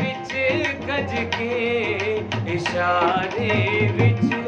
विच गज के इशारे विच